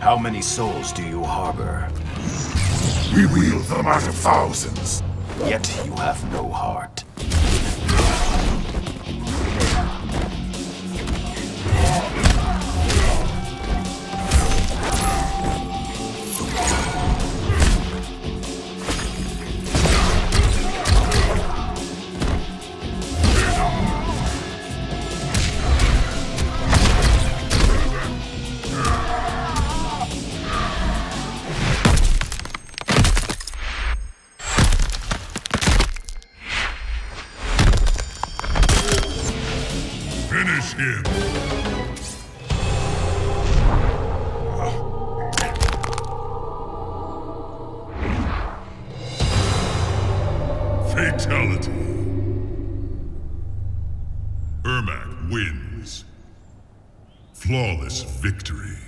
How many souls do you harbor? We wield them out of thousands. Yet you have no heart. Finish him. Fatality. Ermac wins. Flawless victory.